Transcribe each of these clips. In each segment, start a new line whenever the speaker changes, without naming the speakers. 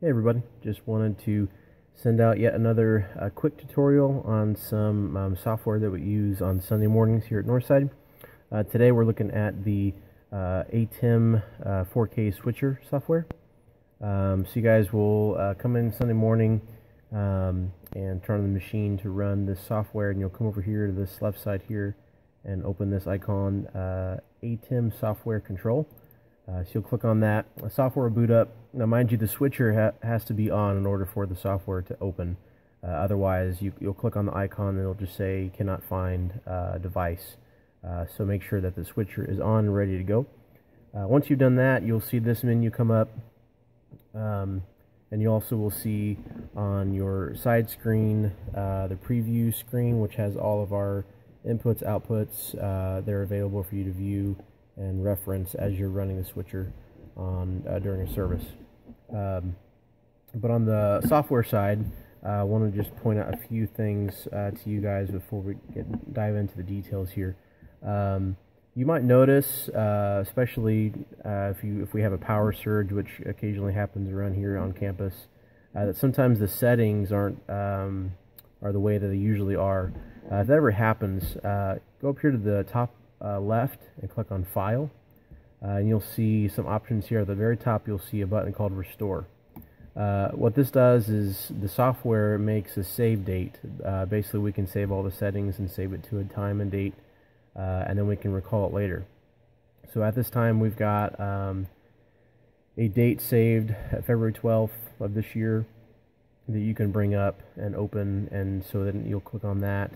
Hey everybody, just wanted to send out yet another uh, quick tutorial on some um, software that we use on Sunday mornings here at Northside. Uh, today we're looking at the uh, ATEM 4K uh, switcher software. Um, so you guys will uh, come in Sunday morning um, and turn on the machine to run this software and you'll come over here to this left side here and open this icon uh, ATEM software control. Uh, so you'll click on that. The software will boot up. Now, mind you, the switcher ha has to be on in order for the software to open. Uh, otherwise, you, will click on the icon and it'll just say cannot find uh, device. Uh, so make sure that the switcher is on and ready to go. Uh, once you've done that, you'll see this menu come up. Um, and you also will see on your side screen uh, the preview screen, which has all of our inputs, outputs. they're available for you to view and reference as you're running the switcher on uh, during a service. Um, but on the software side, uh, I want to just point out a few things uh, to you guys before we get dive into the details here. Um, you might notice, uh, especially uh, if you if we have a power surge, which occasionally happens around here on campus, uh, that sometimes the settings aren't um, are the way that they usually are. if that ever happens, go up here to the top uh, left and click on File. Uh, and you'll see some options here. At the very top, you'll see a button called Restore. Uh, what this does is the software makes a save date. Uh, basically, we can save all the settings and save it to a time and date, uh, and then we can recall it later. So at this time, we've got um, a date saved at February 12th of this year that you can bring up and open, and so then you'll click on that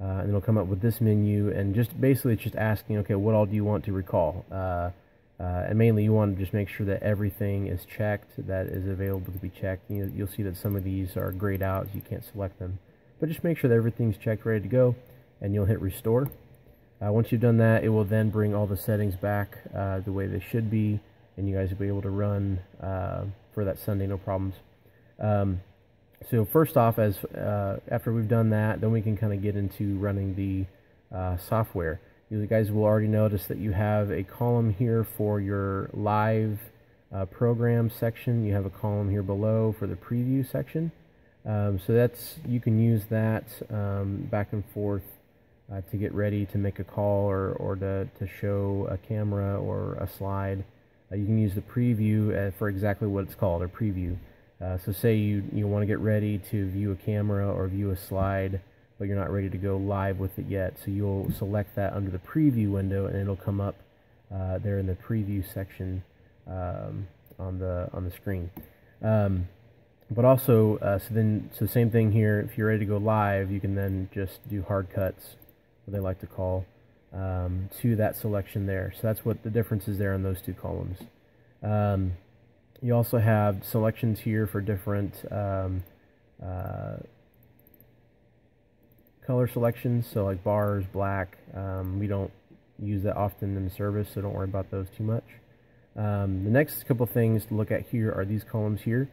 uh, and it'll come up with this menu and just basically it's just asking okay what all do you want to recall? Uh, uh, and mainly you want to just make sure that everything is checked that is available to be checked. You, you'll see that some of these are grayed out so you can't select them. But just make sure that everything's checked ready to go and you'll hit restore. Uh, once you've done that it will then bring all the settings back uh, the way they should be and you guys will be able to run for that Sunday no problems. Um, so first off, as uh, after we've done that, then we can kind of get into running the uh, software. You guys will already notice that you have a column here for your live uh, program section. You have a column here below for the preview section. Um, so that's you can use that um, back and forth uh, to get ready to make a call or, or to, to show a camera or a slide. Uh, you can use the preview uh, for exactly what it's called, a preview. Uh, so say you, you want to get ready to view a camera or view a slide, but you're not ready to go live with it yet. So you'll select that under the preview window and it'll come up uh, there in the preview section um, on the on the screen. Um, but also, uh, so then, so same thing here. If you're ready to go live, you can then just do hard cuts, what they like to call, um, to that selection there. So that's what the difference is there in those two columns. Um, you also have selections here for different um, uh, color selections, so like bars, black. Um, we don't use that often in the service, so don't worry about those too much. Um, the next couple things to look at here are these columns here.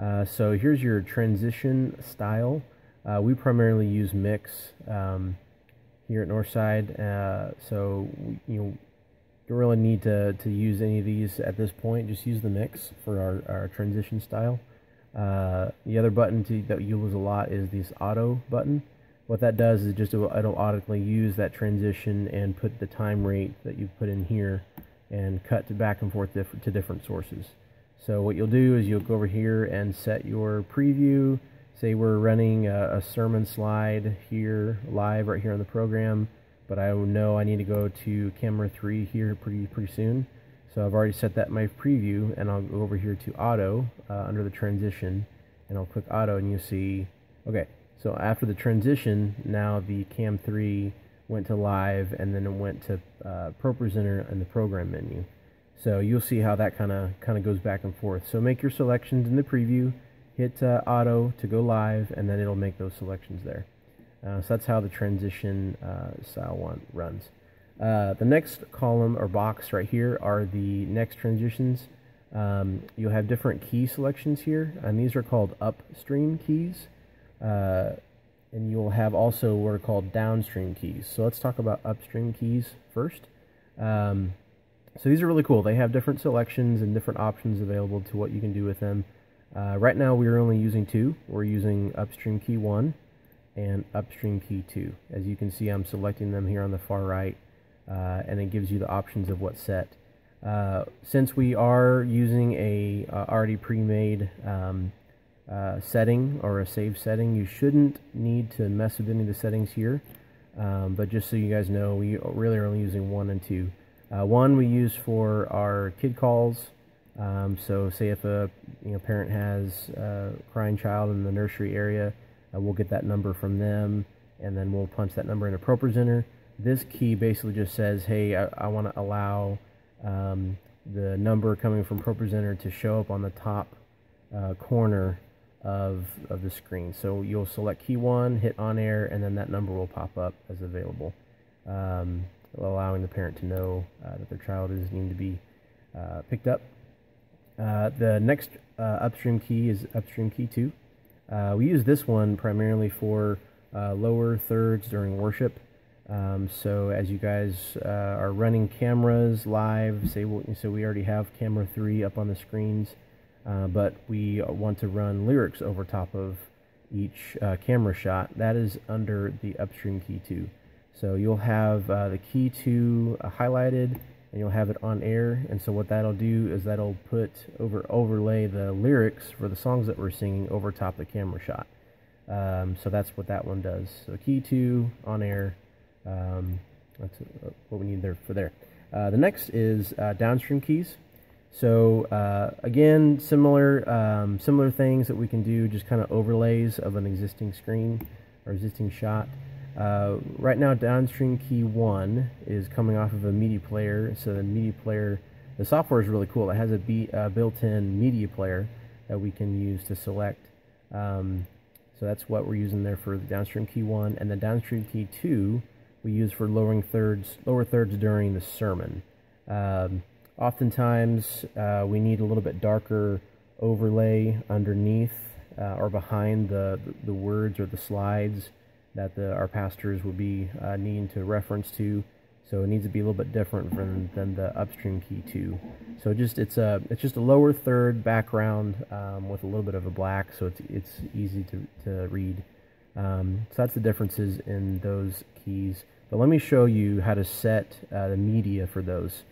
Uh, so here's your transition style. Uh, we primarily use mix um, here at Northside, uh, so you know don't really need to, to use any of these at this point. Just use the mix for our, our transition style. Uh, the other button to, that you use a lot is this auto button. What that does is just it'll, automatically use that transition and put the time rate that you've put in here and cut to back and forth to different sources. So what you'll do is you'll go over here and set your preview. Say we're running a, a sermon slide here live right here on the program but I know I need to go to camera 3 here pretty pretty soon. So I've already set that in my preview and I'll go over here to auto uh, under the transition and I'll click auto and you'll see, okay, so after the transition, now the cam 3 went to live and then it went to uh, ProPresenter in the program menu. So you'll see how that kind of kind of goes back and forth. So make your selections in the preview, hit uh, auto to go live, and then it'll make those selections there. Uh, so that's how the transition uh, style one runs. Uh, the next column or box right here are the next transitions. Um, you'll have different key selections here, and these are called upstream keys. Uh, and you'll have also what are called downstream keys. So let's talk about upstream keys first. Um, so these are really cool. They have different selections and different options available to what you can do with them. Uh, right now we're only using two. We're using upstream key 1 and upstream key 2. As you can see I'm selecting them here on the far right uh, and it gives you the options of what set. Uh, since we are using a uh, already pre-made um, uh, setting or a save setting, you shouldn't need to mess with any of the settings here. Um, but just so you guys know, we really are only using one and two. Uh, one we use for our kid calls. Um, so say if a you know, parent has a crying child in the nursery area, uh, we'll get that number from them and then we'll punch that number in a ProPresenter. This key basically just says, hey, I, I want to allow um, the number coming from ProPresenter to show up on the top uh, corner of, of the screen. So you'll select key one, hit on air, and then that number will pop up as available, um, allowing the parent to know uh, that their child is needing to be uh, picked up. Uh, the next uh, upstream key is upstream key two. Uh, we use this one primarily for uh, lower thirds during worship. Um, so as you guys are running cameras live, say so we already have camera three up on the screens uh, but we want to run lyrics over top of each uh, camera shot. That is under the upstream key 2. So you'll have uh, the key 2 uh, highlighted and you'll have it on air. And so what that'll do is that'll put over overlay the lyrics for the songs that we're singing over top the camera shot. Um, so that's what that one does. So key 2 on air. Um, that's uh, what we need there for there. Uh, the next is downstream keys. So uh, again, similar um, similar things that we can do, just kind of overlays of an existing screen or existing shot. Uh, right now, downstream key one is coming off of a media player. So the media player, the software is really cool. It has a uh, built-in media player that we can use to select. Um, so that's what we're using there for the downstream key one, and the downstream key two we use for lowering thirds, lower thirds during the sermon. Um, Oftentimes, uh, we need a little bit darker overlay underneath uh, or behind the, the words or the slides that the, our pastors will be uh, needing to reference to. So it needs to be a little bit different from, than the upstream key two. So just it's a it's just a lower third background um, with a little bit of a black, so it's it's easy to to read. Um, so that's the differences in those keys. But let me show you how to set uh, the media for those.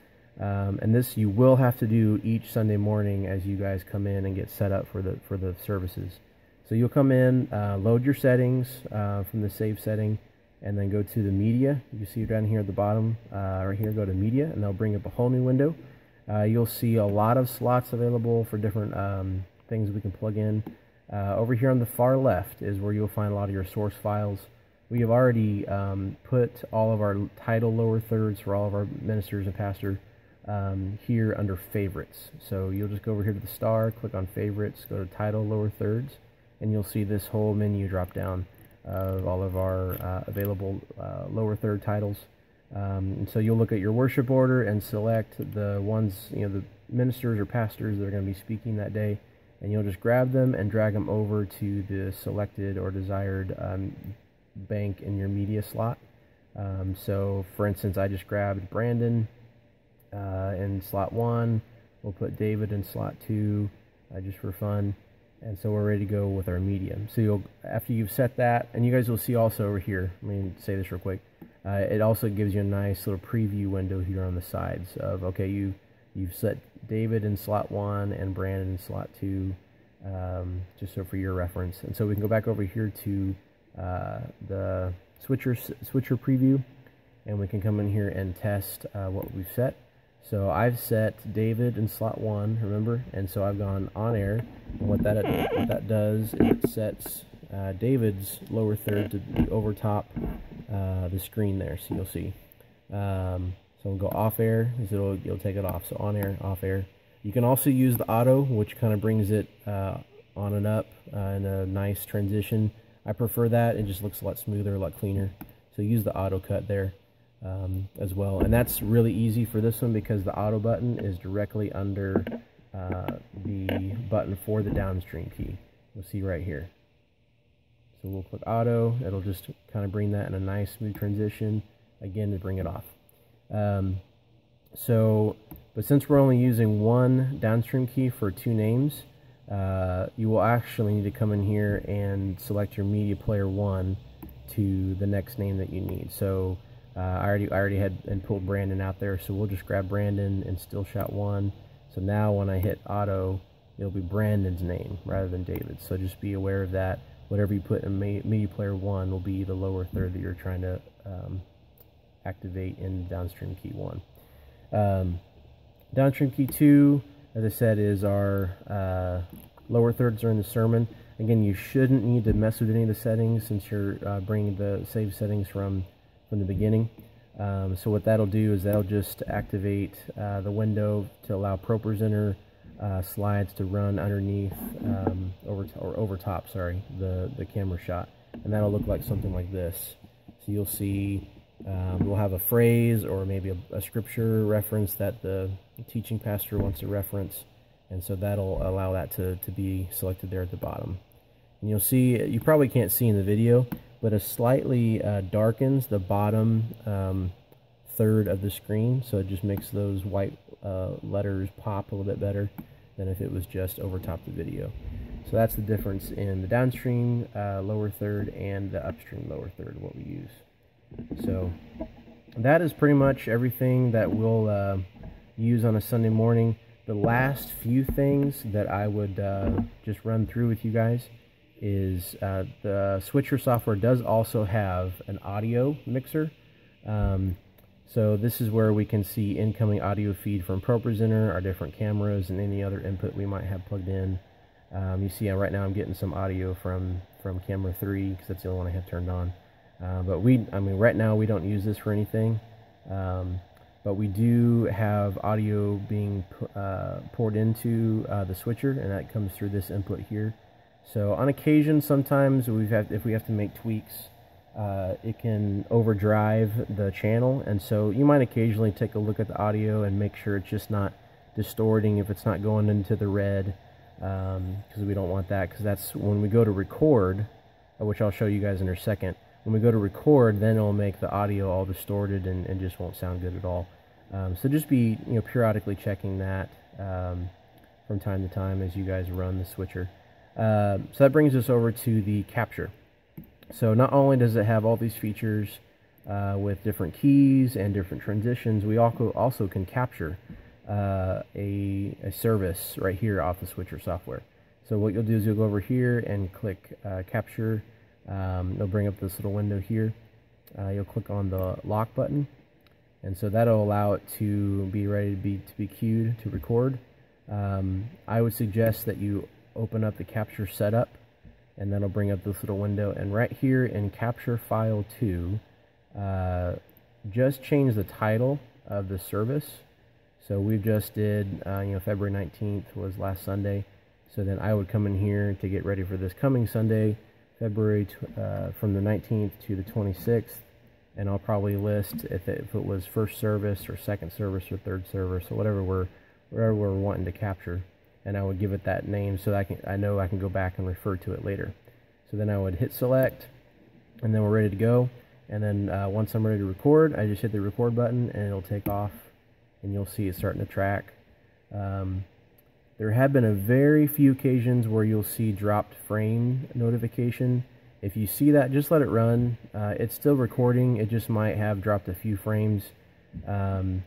Um, and this you will have to do each Sunday morning as you guys come in and get set up for the for the services. So you'll come in, uh, load your settings uh, from the save setting, and then go to the media. You see down here at the bottom, uh, right here, go to media, and they'll bring up a whole new window. Uh, you'll see a lot of slots available for different um, things we can plug in. Uh, over here on the far left is where you'll find a lot of your source files. We have already um, put all of our title lower thirds for all of our ministers and pastors um, here under favorites. So you'll just go over here to the star, click on favorites, go to title lower thirds, and you'll see this whole menu drop down of all of our uh, available uh, lower third titles. Um, so you'll look at your worship order and select the ones, you know, the ministers or pastors that are going to be speaking that day, and you'll just grab them and drag them over to the selected or desired um, bank in your media slot. Um, so, for instance, I just grabbed Brandon uh, in slot one. We'll put David in slot two, uh, just for fun. And so we're ready to go with our medium. So you'll, after you've set that, and you guys will see also over here, let me say this real quick. Uh, it also gives you a nice little preview window here on the sides of, okay, you, you've set David in slot one and Brandon in slot two, um, just so for your reference. And so we can go back over here to uh, the switcher, switcher preview, and we can come in here and test uh, what we've set. So I've set David in slot one, remember? And so I've gone on air. And what that what that does is it sets uh, David's lower third to be over top uh, the screen there. So you'll see. Um, so we'll go off air. It'll you'll take it off. So on air, off air. You can also use the auto, which kind of brings it uh, on and up uh, in a nice transition. I prefer that. It just looks a lot smoother, a lot cleaner. So use the auto cut there um, as well. And that's really easy for this one because the auto button is directly under uh, the button for the downstream key. You'll see right here. So we'll click auto. It'll just kind of bring that in a nice smooth transition again to bring it off. Um, so, but since we're only using one downstream key for two names, uh, you will actually need to come in here and select your media player one to the next name that you need. So uh, I already I already had and pulled Brandon out there, so we'll just grab Brandon and still shot one. So now when I hit auto, it'll be Brandon's name rather than David's. So just be aware of that. Whatever you put in media player one will be the lower third that you're trying to um, activate in downstream key one. Um, downstream key two, as I said, is our uh, lower thirds during the sermon. Again, you shouldn't need to mess with any of the settings since you're uh, bringing the save settings from from the beginning. Um, so what that'll do is that'll just activate uh, the window to allow ProPresenter uh, slides to run underneath um, over or over top, sorry, the the camera shot, and that'll look like something like this. So you'll see um, we'll have a phrase or maybe a, a, scripture reference that the teaching pastor wants to reference, and so that'll allow that to to be selected there at the bottom. And you'll see you probably can't see in the video, but it slightly uh, darkens the bottom um, third of the screen, so it just makes those white uh, letters pop a little bit better than if it was just over top the video. So that's the difference in the downstream uh, lower third and the upstream lower third, what we use. So that is pretty much everything that we'll uh, use on a Sunday morning. The last few things that I would uh, just run through with you guys is uh, the Switcher software does also have an audio mixer. Um, so this is where we can see incoming audio feed from ProPresenter, our different cameras, and any other input we might have plugged in. Um, you see uh, right now I'm getting some audio from, from camera 3 because that's the only one I have turned on. Uh, but we, I mean, right now we don't use this for anything. Um, but we do have audio being uh, poured into uh, the switcher, and that comes through this input here. So on occasion, sometimes we've had, if we have to make tweaks, uh, it can overdrive the channel. And so you might occasionally take a look at the audio and make sure it's just not distorting if it's not going into the red because um, we don't want that because that's when we go to record, uh, which I'll show you guys in a second. When we go to record, then it'll make the audio all distorted and, and just won't sound good at all. Um, so just be you know periodically checking that um, from time to time as you guys run the switcher. Uh, so that brings us over to the capture. So not only does it have all these features uh, with different keys and different transitions, we also, also can capture uh, a, a service right here off the switcher software. So what you'll do is you'll go over here and click uh, capture. Um, it'll bring up this little window here. Uh, you'll click on the lock button and so that'll allow it to be ready to be to be queued to record. Um, I would suggest that you open up the capture setup and that'll bring up this little window. And right here in capture file 2 uh, just change the title of the service. So we've just did uh, you know February 19th was last Sunday. So then I would come in here to get ready for this coming Sunday February uh, from the 19th to the 26th and I'll probably list if it, if it was first service or second service or third service or whatever we're whatever we're wanting to capture and I would give it that name so that I can I know I can go back and refer to it later. So then I would hit select, and then we're ready to go. And then uh, once I'm ready to record, I just hit the record button, and it'll take off, and you'll see it starting to track. Um, there have been a very few occasions where you'll see dropped frame notification. If you see that, just let it run. Uh, it's still recording. It just might have dropped a few frames. Um,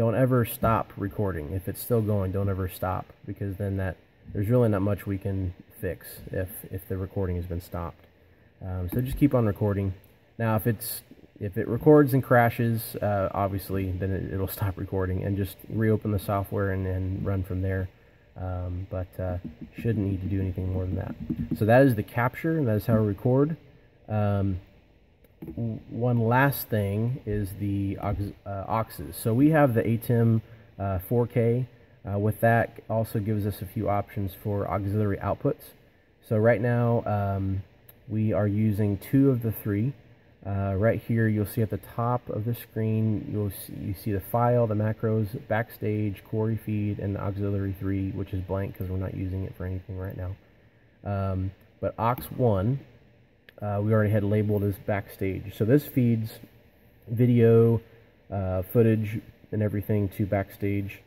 don't ever stop recording. If it's still going, don't ever stop because then that there's really not much we can fix if if the recording has been stopped. Um, so just keep on recording. Now, if it's if it records and crashes, uh, obviously, then it, will stop recording and just reopen the software and, and run from there. Um, but uh, shouldn't need to do anything more than that. So that is the capture, and that is how we record. Um, one last thing is the aux, uh, auxes. So we have the ATEM uh, 4K. Uh, with that, also gives us a few options for auxiliary outputs. So right now, um, we are using two of the three. Uh, right here, you'll see at the top of the screen, you'll see, you see the file, the macros, backstage, quarry feed, and the auxiliary 3, which is blank because we're not using it for anything right now. Um, but aux1 uh, we already had labeled as backstage. So this feeds video, uh, footage, and everything to backstage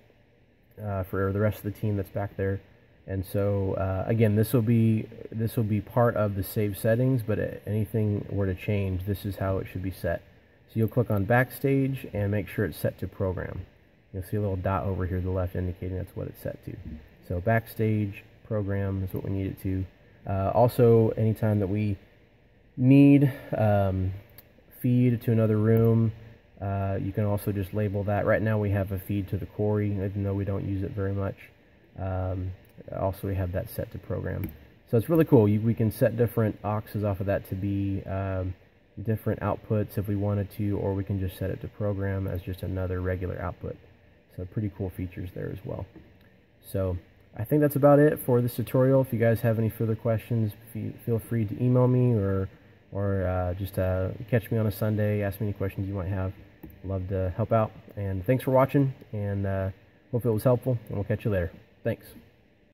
uh, for the rest of the team that's back there. And so uh, again, this will be this will be part of the save settings, but anything were to change, this is how it should be set. So you'll click on Backstage and make sure it's set to Program. You'll see a little dot over here to the left indicating that's what it's set to. So Backstage Program is what we need it to. Uh, also, anytime that we need um, feed to another room, uh, you can also just label that. Right now we have a feed to the quarry, even though we don't use it very much. Um, also, we have that set to program. So it's really cool. You, we can set different auxes off of that to be um, different outputs if we wanted to, or we can just set it to program as just another regular output. So pretty cool features there as well. So I think that's about it for this tutorial. If you guys have any further questions, feel free to email me or or uh, just uh, catch me on a Sunday, ask me any questions you might have. Love to help out. And thanks for watching, and uh, hope it was helpful, and we'll catch you later. Thanks.